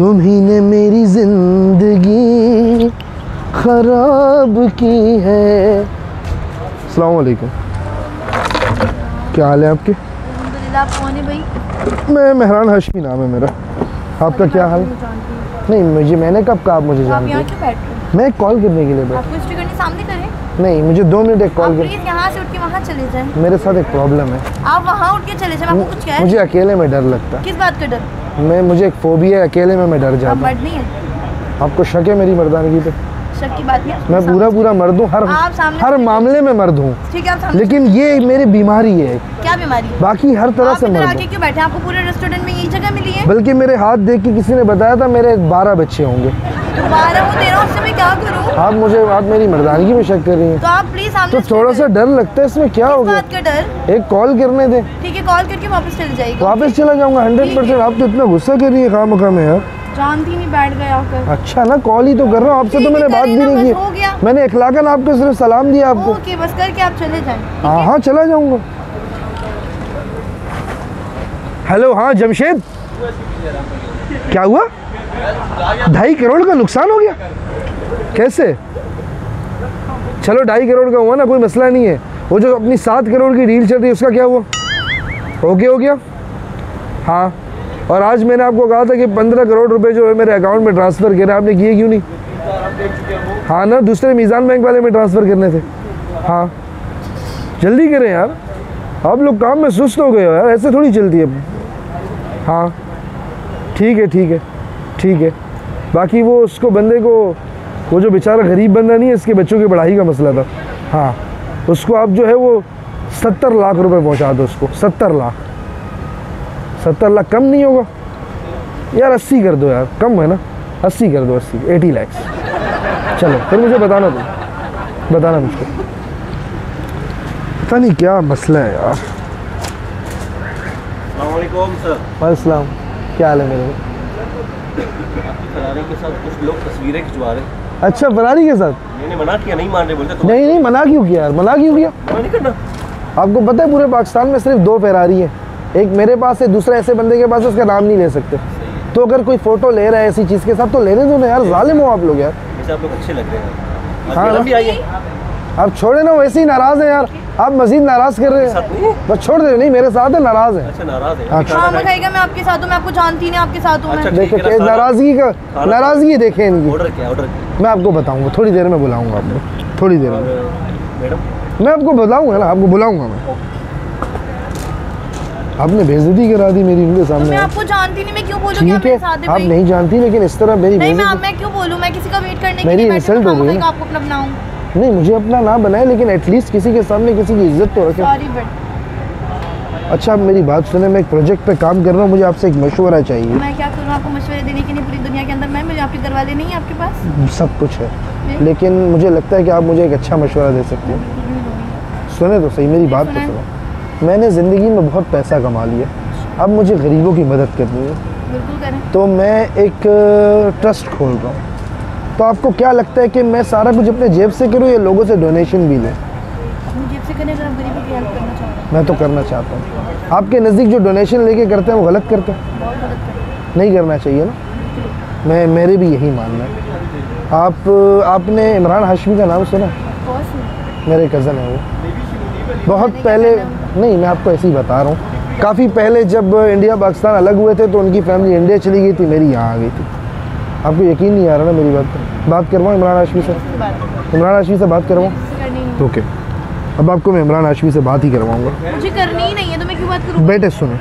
तुम ही ने मेरी ज़िंदगी खराब की है। वालेकुम क्या हाल है आपके? आप कौन है भाई? मैं मेहरान हाशमी नाम है मेरा। आपका क्या हाल। नहीं मुझे मैंने कब कहा आप मुझे जानते हैं? हो? मैं कॉल करने के लिए बैठा आपको हिस्ट्री करनी सामने करें नहीं मुझे दो मिनट एक कॉल कर प्लीज़ यहाँ से उठ के वहाँ चले जाएँ। मेरे साथ एक प्रॉब्लम है। आप वहाँ उठ के चले जाए आपको कुछ क्या है मुझे अकेले में डर लगता। है किस बात का डर? मैं मुझे एक फोबिया है अकेले में मैं डर जाता मर्द नहीं है। आपको शक है मेरी मर्दानगी पे? शक की बात नहीं मैं पूरा पूरा मर्द हूँ हर हर मामले में मर्द हूँ। ठीक है आप लेकिन ये मेरी बीमारी है। क्या बीमारी बाकी हर तरह से मर्द क्यों बैठे आपको पूरे रेस्टोरेंट में यही जगह मिली है? बल्कि मेरे हाथ देख के किसी ने बताया था मेरे बारह बच्चे होंगे। मैं आप मुझे आप मेरी मर्दानगी में शक कर रही हैं। तो आप प्लीज़ तो थोड़ा सा डर लगता है इसमें क्या। हो गया? बात का डर? एक कॉल करने दे। ठीक है कॉल करके वापस चले जाएगा वापस चला जाऊँगा हंड्रेड परसेंट आप तो इतना गुस्सा कर रही है खाम खाम है यार। जानती नहीं बैठ गया आकर अच्छा ना कॉल ही तो कर रहा हूँ आपसे तो मैंने बात भी नहीं हो गया। की मैंने इखलाकन आपको सिर्फ़ सलाम दिया आपको। ओके बस करके आप चले जाएँ हाँ? हाँ चला जाऊँगा। हेलो हाँ जमशेद। क्या हुआ? ढाई करोड़ का नुकसान हो गया? कैसे? चलो ढाई करोड़ का हुआ ना कोई मसला नहीं है। वो जो अपनी सात करोड़ की डील चल रही है उसका क्या हुआ? ओके हो गया। हाँ। और आज मैंने आपको कहा था कि पंद्रह करोड़ रुपए जो है मेरे अकाउंट में ट्रांसफ़र करे आपने किए क्यों नहीं? हाँ ना, दूसरे मीज़ान बैंक वाले में ट्रांसफ़र करने थे। हाँ। जल्दी करें यार। आप लोग काम में सुस्त हो गए हो यार, ऐसे थोड़ी चलती है। हाँ। ठीक है ठीक है ठीक है। बाकी वो उसको बंदे को, वो जो बेचारा गरीब बंदा नहीं है, इसके बच्चों की पढ़ाई का मसला था। हाँ। उसको आप जो है वो सत्तर लाख रुपए पहुँचा दो उसको, सत्तर लाख। सत्तर लाख कम नहीं होगा। यार अस्सी कर दो यार कम है ना? अस्सी कर दो अस्सी एटी लैक्स चलो फिर मुझे बताना तुम। बताना मुझको पता नहीं क्या मसला है यार। सर। वालेकुम। क्या हाल है मेरे फरारी के साथ कुछ लोग तस्वीरें खिंचवा रहे अच्छा फरारी के साथ? मैंने मना किया नहीं मान रहे बोलते नहीं नहीं मना क्यों किया यार? मना क्यों किया? मना नहीं करना। आपको पता है पूरे पाकिस्तान में सिर्फ़ दो फेरारी हैं। एक मेरे पास है दूसरा ऐसे बंदे के पास है उसका नाम नहीं ले सकते। तो अगर कोई फ़ोटो ले रहा है ऐसी चीज़ के साथ तो लेने दो ना यार जालिम हो आप लोग यार। आप लोग अच्छे लग रहे हैं। हाँ। है छोड़े ना वैसे ही नाराज़ हैं यार। आप मजीद नाराज़ कर रहे हैं। बस छोड़ दे नहीं मेरे साथ है नाराज़ है। अच्छा नाराज़ है। हाँ, हाँ। मैं आपके साथ हूँ मैं आपको जानती नहीं आपके साथ हूँ अच्छा, देखे नाराज़गी का नाराज़गी देखे इनकी। ऑर्डर क्या ऑर्डर मैं आपको बताऊँगा थोड़ी देर में बुलाऊँगा आपको थोड़ी देर में। मैडम? मैं आपको बताऊँगा ना आपको बुलाऊँगा मैं। आपने बेइज्जती करा दी मेरी उनके तो सामने। मैं आपको जानती नहीं मैं क्यों बोलूँ ठीक है है आप नहीं जानती लेकिन इस तरह मेरी नहीं मैं बेइज्जती मैं क्यों बोलूँ? मैं किसी का वेट करने के मेरी लिए insult हो गई। आपको अपना बनाऊँ नहीं मुझे अपना ना बनाए लेकिन एटलीस्ट किसी के सामने किसी की इज़्ज़त तो रखे। सॉरी बट अच्छा आप मेरी बात सुने मैं एक प्रोजेक्ट पे काम कर रहा हूँ मुझे आपसे एक मशवरा चाहिए। मैं क्या करूँ? आपको मशवरे देने के लिए पूरी दुनिया के अंदर मैं मुझे आपके घर वाले नहीं है आपके पास? सब कुछ है। लेकिन मुझे लगता है कि आप मुझे एक अच्छा मशवरा दे सकते हो। सुने तो सही मेरी बात तो सुनो। मैंने ज़िंदगी में बहुत पैसा कमा लिया। अब मुझे गरीबों की मदद करनी है। तो मैं एक ट्रस्ट खोल रहा हूँ। तो आपको क्या लगता है कि मैं सारा कुछ अपने जेब से करूँ या लोगों से डोनेशन भी लें? मैं तो करना चाहता हूँ। आपके नज़दीक जो डोनेशन लेके करते हैं वो गलत करते हैं? नहीं करना चाहिए ना? मैं मेरे भी यही मानना है। आप आपने इमरान हाशमी का नाम सुना? मेरे कज़न है वो। बहुत पहले नहीं मैं आपको ऐसे ही बता रहा हूँ। काफ़ी पहले जब इंडिया पाकिस्तान अलग हुए थे तो उनकी फैमिली इंडिया चली गई थी मेरी यहाँ आ गई थी। आपको यकीन नहीं आ रहा ना मेरी बात पर? बात करवाऊँ इमरान हाशमी से? इमरान हाशमी से बात करवाऊँ? ओके। अब आपको मैं इमरान हाशमी से बात ही करवाऊँगा। मुझे करनी ही नहीं है तो मैं क्यों बात करूँ? बेटे सुनो।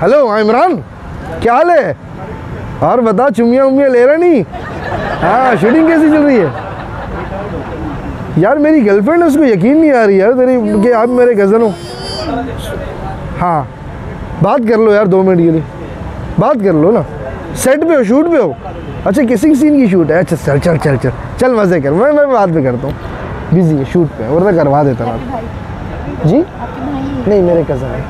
हेलो हाँ इमरान। क्या हाल है? और बता चुमिया उमिया ले रहा नहीं? हाँ शूटिंग कैसी चल रही है? यार मेरी गर्लफ्रेंड है उसको यकीन नहीं आ रही यार तेरी कि आप मेरे कज़न हो। हाँ। बात कर लो यार दो मिनट के लिए। बात कर लो ना। सेट पे हो शूट पे हो। अच्छा किसिंग सीन की शूट है। अच्छा चल चल चल चल। चल मज़े कर। मैं मैं बात पे करता हूँ। बिज़ी है शूट पे। वरना करवा देता ना जी। नहीं मेरे कज़न है।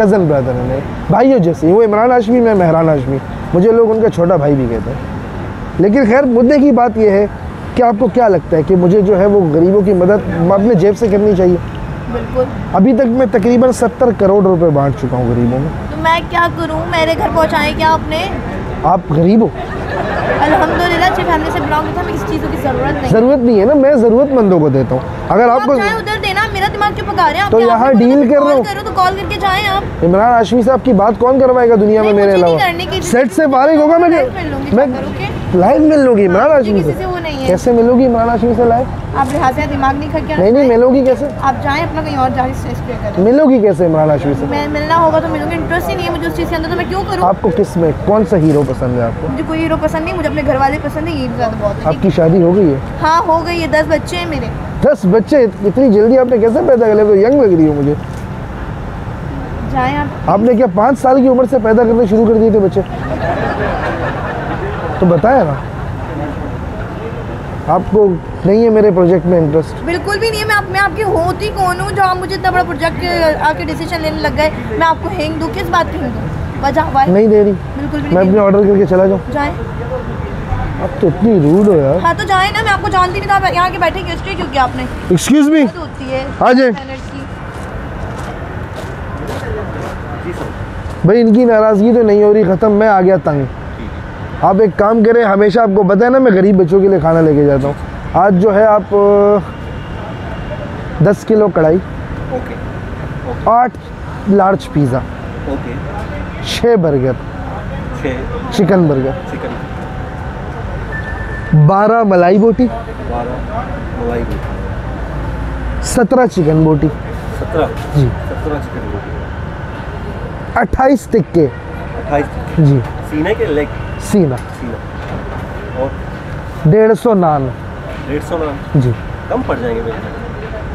कज़न ब्रदर है मेरे। भाई हो जैसे वो इमरान हाशमी मैं मेहरान हाशमी। मुझे लोग उनका छोटा भाई भी कहते हैं। लेकिन खैर मुद्दे की बात यह है कि आपको क्या लगता है कि मुझे जो है वो गरीबों की मदद अपने जेब से करनी चाहिए? बिल्कुल। अभी तक मैं तकरीबन सत्तर करोड़ रुपए बांट चुका हूँ गरीबों में। तो मैं क्या करूँ? मेरे घर पहुँचाए क्या आपने? आप गरीब हो? अल्हम्दुलिल्लाह अच्छी फैमिली से बिलोंग हूँ किसी चीज़ों की ज़रूरत नहीं। ज़रूरत नहीं है ना मैं ज़रूरतमंदों को देता हूँ। अगर आप आपको चाहे उधर देना मेरा दिमाग क्यों पका रहे हैं? तो यहाँ डील कर रहा हूँ। करो तो कॉल करके जाएँ आप? इमरान हाशमी साहब की बात कौन करवाएगा दुनिया में मेरे अलावा? सेट से। फारिग होगा मैं मैं? लाइव मिल लूँगी इमरान हाशमी किसी से से वो नहीं है। कैसे मिलोगी इमरान हाशमी से लाइव आप लिहाज दिमाग नहीं खा नहीं नहीं मिलोगी कैसे? आप जाएँ अपना कहीं और पे करें। मिलोगी कैसे इमरान हाशमी से मैं मिलना होगा तो मिलूँगी। इंटरेस्ट ही नहीं है मुझे उस चीज़ के अंदर तो मैं क्यों करूँ? आपको किसमें कौन सा हीरो पसंद है आपको? मुझे कोई हीरो पसंद नहीं मुझे अपने घर वाले पसंद है ये ज़्यादा बहुत आपकी शादी हो गई है? है? हाँ हो गई है। दस बच्चे हैं मेरे। दस बच्चे इतनी जल्दी आपने कैसे पैदा कर लिया? तो यंग लग रही हो मुझे। जाएँ आप। आपने क्या पाँच साल की उम्र से पैदा करने शुरू कर दिए थे बच्चे? तो बताया ना। आपको नहीं है मेरे प्रोजेक्ट में इंटरेस्ट बिल्कुल भी नहीं है। मैं आप, मैं आपकी होती कौन हूँ जो आप मुझे इतना बड़ा प्रोजेक्ट आके डिसीज़न लेने लग गए? मैं आपको हेंग दूँ? किस बात की हेंग दूँ? वजह नहीं दे रही। बिल्कुल भी मैं अपने ऑर्डर करके चला जाऊँ? जाएँ। आप तो इतनी रूड हो यार। हाँ तो जाएँ ना। मैं आपको जानती नहीं था। आप यहाँ के बैठे हिस्ट्री क्यों किया आपने एक्सक्यूज मी होती है। आ जाए। भाई इनकी नाराज़गी तो नहीं हो रही। ख़त्म। मैं आ गया तंग। आप एक काम करें हमेशा आपको पता है ना मैं गरीब बच्चों के लिए खाना लेके जाता हूँ। आज जो है आप दस किलो कढ़ाई ओके आठ लार्ज पिज़्ज़ा ओके। छः बर्गर छः। Chicken burger chicken. बारह मलाई बोटी सत्रह चिकन बोटी। सत्रह? जी। सत्रह चिकन रोटी अट्ठाईस टिक्के। अट्ठाईस जी। सीने के लेग? सीना और? डेढ़ सौ नान। डेढ़ सौ नान? जी। कम पड़ जाएँगे मेरे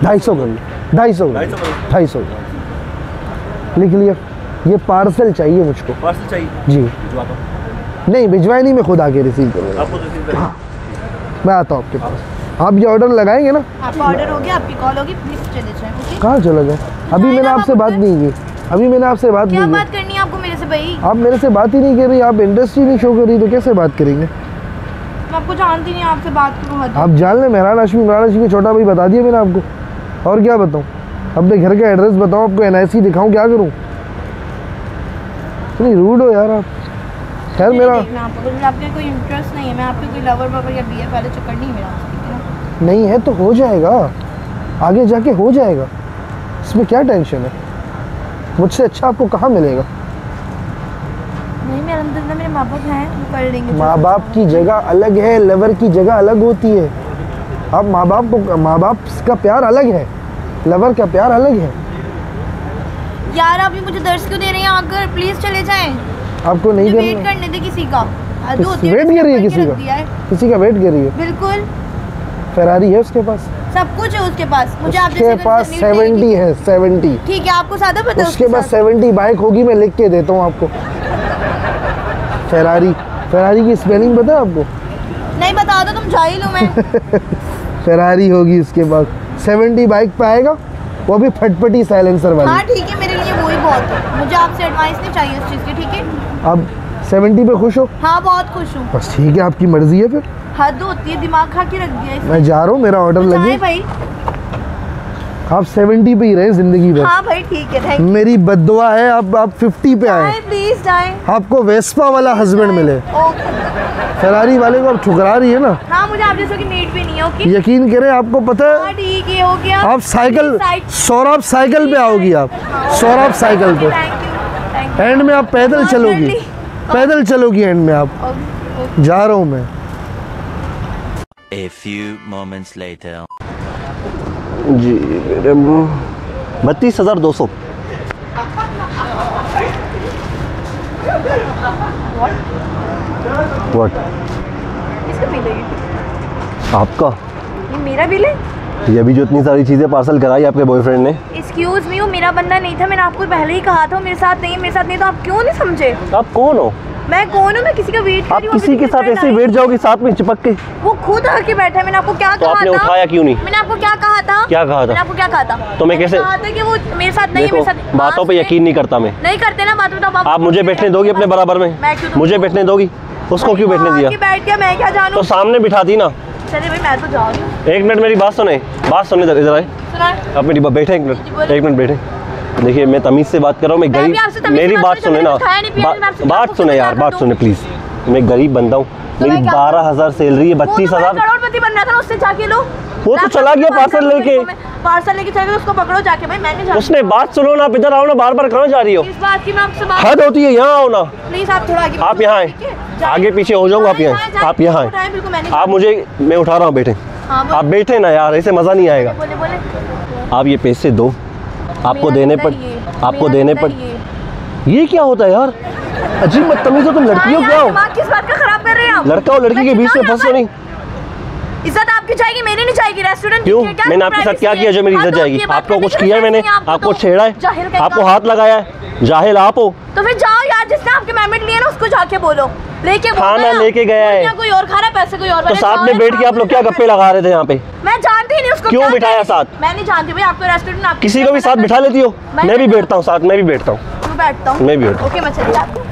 ढाई सौ कर ढाई सौ ढाई सौ लिख लिया। ये पार्सल चाहिए मुझको। पार्सल चाहिए? जी। नहीं भिजवाए नहीं मैं खुद आके रिसीव करूँगा। करेंगे मैं आता हूँ आपके पास। आप ये ऑर्डर लगाएँगे ना? आपका ऑर्डर हो गया आपकी कॉल होगी प्लीज़ चले जाएँ कहाँ चला जाए अभी मैंने आपसे बात नहीं की। अभी मैंने आपसे बात क्या बात करनी है आपको मेरे से भाई? आप मेरे से बात ही नहीं कर रही आप इंटरेस्ट ही नहीं शो कर रही तो कैसे बात करेंगे? मैं आपको जानती नहीं आपसे बात करूँ आप जान लें मेहरान हाशमी इमरान हाशमी के छोटा भाई बता दिया मैंने आपको। और क्या बताऊँ? अपने घर का एड्रेस बताऊँ आपको एन आई सी दिखाऊँ क्या करूँ? इतनी रूड हो यार आप। खैर मेरा देखना आपको मुझे आपके कोई इंटरेस्ट नहीं है मैं आपके कोई लवर ववर या बी वाले चक्कर नहीं मेरा आपसे, ठीक ना? नहीं है तो हो जाएगा। आगे जाके हो जाएगा। इसमें क्या टेंशन है? मुझसे अच्छा आपको कहाँ मिलेगा? नहीं मेरे अंदर ना मेरे माँ बाप हैं वो कर लेंगे माँ बाप की जगह अलग है लवर की जगह अलग होती है। अब माँ बाप को माँ बाप का प्यार अलग है लवर का प्यार अलग है। यार आप भी मुझे दर्श क्यों दे रहे हैं आकर? प्लीज़ चले जाएँ। आपको नहीं वेट करने दे किसी का। वेट कर रही है किसी का? किसी का वेट कर रही है बिल्कुल। फेरारी है उसके पास। सब कुछ है उसके पास। मुझे उसके पास सेवेंटी है सेवेंटी ठीक है आपको ज़्यादा पता है उसके पास सेवेंटी बाइक होगी मैं लिख के देता हूँ आपको। फेरारी फेरारी की स्पेलिंग पता है आपको? नहीं बता दो तुम जा ही लो मैं। फेरारी होगी उसके पास। सेवेंटी बाइक पे आएगा वो भी फटफटी साइलेंसर वाली। हाँ ठीक है मेरे लिए वही बहुत है। मुझे आपसे एडवाइस नहीं चाहिए इस चीज़ की ठीक है? अब सेवेंटी पे खुश हो? हाँ बहुत खुश हूँ। बस ठीक है आपकी मर्ज़ी है फिर। हद होती है दिमाग खा के रख दिया मैं जा रहा हूँ मेरा ऑर्डर तो लगे। भाई। आप सेवेंटी पे ही रहे ज़िंदगी भर हाँ भाई ठीक है थैंक मेरी बददुआ है अब आप फिफ्टी पे आए। प्लीज़ जाए। आपको वेस्पा वाला हस्बैंड मिले। फेरारी वाले को आप ठुकरा रही है ना? हाँ मुझे आप जैसे कि नीड भी नहीं है ओके यकीन करें आपको पता हाँ है ठीक है हो गया। आप साइकिल सौरभ साइकिल पे आओगी आप। सौरभ साइकिल पे। एंड में आप पैदल हाँ, चलोगी। पैदल चलोगी एंड में आप। जा रहा हूँ मैं। A few moments later. जी मेरे बत्तीस हज़ार दो सौ। वट किसका बिल है ये? आपका? ये मेरा बिल है? ये अभी जो इतनी सारी चीज़ें पार्सल कराई आपके बॉयफ्रेंड ने। एक्सक्यूज मी वो मेरा बंदा नहीं था मैंने आपको पहले ही कहा था मेरे साथ नहीं मेरे साथ नहीं तो आप क्यों नहीं समझे? आप कौन हो? मैं कौन हूँ? मैं किसी का वेट आप किसी के साथ ऐसे बैठ जाओगे साथ में चिपक के। वो खुद आके बैठा है मैंने आपको क्या तो कहा आपने था? उठाया क्यों नहीं? मैंने आपको क्या कहा था? क्या कहा था? मैंने आपको क्या कहा था? तो मैं कैसे- कहा था कि वो मेरे साथ नहीं मेरे साथ बातों पे हाँ, यकीन नहीं करता मैं। नहीं करते ना बातों तो आप मुझे बैठने दोगी अपने बराबर में? दूँ? मुझे बैठने दोगी? उसको क्यों बैठने दिया? बैठ गया मैं क्या जानू? तो सामने बिठाती ना। चलिए भाई मैं तो जा रही हूँ एक मिनट मेरी बात सुने। बात सुने इधर आए। सुना आप मेरी बैठे एक मिनट एक मिनट बैठे। देखिए मैं तमीज से बात कर रहा हूँ मैं गरीब मेरी बात सुने ना। बात सुने यार बात सुने प्लीज़ मैं गरीब बंदा हूँ। तो मेरी बारह हज़ार सैलरी है तो बत्तीस हज़ार। करोड़पति बन रहा था उससे जाके लो। वो तो चला गया पार्सल लेके। पार्सल लेके चले गए उसको पकड़ो जाके भाई मैंने उसने बात सुनो ना आप इधर आओ ना बार बार कहाँ जा रही हो? इस बात की मैं आपसे बात हद होती है यहाँ आओ ना। प्लीज़ आप थोड़ा आगे आप यहाँ आए। है? आगे पीछे हो जाऊँगा आप यहाँ। आप यहाँ आए। आप मुझे मैं उठा रहा हूँ बैठे। हाँ, आप बैठे ना यार ऐसे मज़ा नहीं आएगा। आप ये पैसे दो। आपको देने पर आपको देने पर ये। क्या होता है यार? अजीब बदतमीज हो तुम लड़की हो हाँ, क्या हो? किस बात का खराब कर रहे हैं लड़का और लड़की के बीच में फंसो नहीं। इज़्ज़त आपकी जाएगी मेरी नहीं जाएगी रेस्टोरेंट क्यों? मैंने आपके साथ क्या किया जो मेरी इज़्ज़त जाएगी? आपको कुछ किया है मैंने आपको छेड़ा है? आपको हाथ लगाया है? जाहिल आप हो। तो फिर जाओ यार जिसने आपके पेमेंट लिए ना उसको जाके बोलो। लेके खाना लेके गया है। कोई और खा रहा है पैसे कोई और तो साथ में बैठ के आप लोग क्या गप्पे लगा रहे थे यहाँ पे? मैं जानती ही नहीं उसको क्यों बिठाया साथ? मैं नहीं जानती भाई आपका रेस्टोरेंट आपके किसी को भी साथ बिठा लेती हो? मैं- भी बैठता हूँ साथ मैं भी बैठता हूँ। मैं बैठता हूँ। मैं भी बैठता हूँ।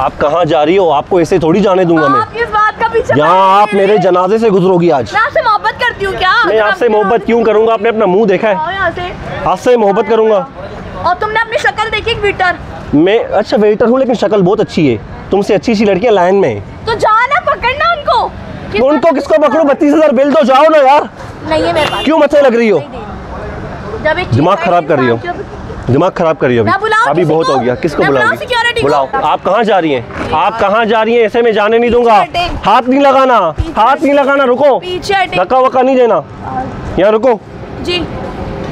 आप कहाँ जा रही हो? आपको ऐसे थोड़ी जाने दूँगा मैं। इस बात का पीछे यहाँ आप मेरे जनाजे से गुजरोगी आज। मैं आपसे मोहब्बत करती हूँ क्या? मैं आपसे मोहब्बत क्यों करूँगा? आपने अपना मुँह देखा है। आओ यहाँ से। आज से। मोहब्बत करूँगा। और तुमने अपनी शक्ल देखी एक वेटर मैं अच्छा वेटर हूँ लेकिन शक्ल बहुत अच्छी है। तुमसे अच्छी अच्छी लड़कियाँ लाइन में तो जाना पकड़ना उनको। उनको किसको पकड़ो? बत्तीस हज़ार बिल तो जाओ ना यार। नहीं है मेरे पास। क्यों मचे लग रही हो? जब एक दिमाग खराब कर रही हो। दिमाग खराब करी हो अभी। अभी बहुत हो गया। किसको बुलाओगी बुलाओ आप कहाँ जा रही हैं? आप कहाँ जा रही हैं? ऐसे में जाने नहीं दूँगा। हाथ नहीं लगाना। हाथ नहीं लगाना रुको। धक्का वक्का नहीं देना। यहाँ रुको। जी।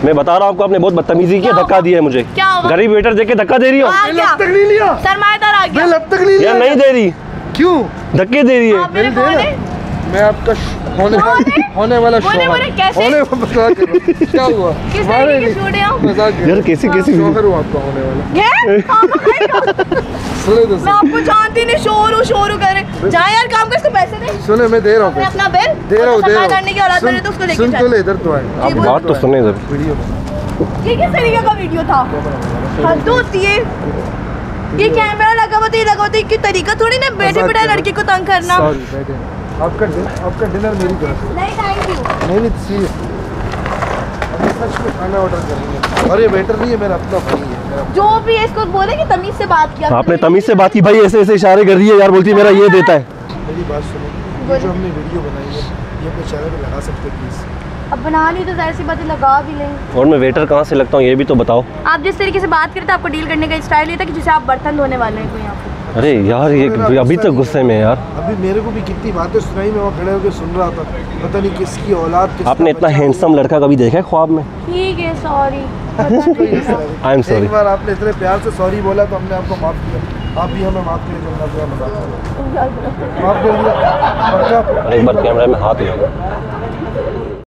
मैं बता रहा हूँ आपको आपने बहुत बदतमीजी की धक्का दिया है मुझे। गरीब वेटर देख के धक्का दे रही हो? नहीं दे रही। क्यों? धक्के दे रही। है? है मैं आपका होने वाला होने वाला शौहर? होने वाला हूँ। क्या हुआ? मारे मज़ाक यार कैसी कैसी शौहर हूँ आपका होने वाला। करेगा। सुने तो मैं आपको जानती नहीं शोरू शोरू करे जाए यार काम कर इसको पैसे दे। सुने मैं दे रहा हूँ अपने अपना बिल दे रहा हूँ दे रहा करने की औलाद हूँ तो उसको सुन- लेके सुन तो ले इधर तो आए। आप बात तो सुने जरा वीडियो ये किस तरीके का वीडियो था? हद होती है। ये कैमरा लगा हुआ था ये लगा हुआ तरीका थोड़ी ना बैठे बैठे लड़की को तंग करना। सॉरी बैठे आपका डिनर आपका डिनर मेरी तरफ़ से। नहीं थैंक यू नहीं नहीं सीरियस अभी सच में खाना ऑर्डर करेंगे। और ये वेटर नहीं है मेरा अपना भाई है जो भी है इसको बोले कि तमीज से बात किया आपने तमीज से बात की भाई ऐसे ऐसे इशारे कर रही है यार बोलती है मेरा ये देता है। मेरी बात सुनो। जो हमने वीडियो बनाई है ये अपने चैनल पे लगा सकते हैं प्लीज़ अब बना ली तो ज़ाहिर सी बात है लगा भी लें। और मैं वेटर कहाँ से लगता हूँ ये भी तो बताओ। आप जिस तरीके से बात करते हैं आपको डील करने का स्टाइल ये था कि जिसे आप बर्तन धोने वाले हैं कोई यहाँ पे। अरे यार ये अभी तक गुस्से में यार। अभी मेरे को भी कितनी बातें सुनाई मैं वहाँ खड़े होकर सुन रहा था। पता नहीं किसकी औलाद किसका आपने इतना। हैंडसम लड़का कभी देखा है ख्वाब में? ठीक है सॉरी आई एम सॉरी एक बार आपने इतने प्यार से सॉरी बोला तो हमने आपको माफ़ किया। आप भी हमें माफ़ करें करना पूरा मज़ाक माफ़ कर दिया। एक बार कैमरा में हाथ लगा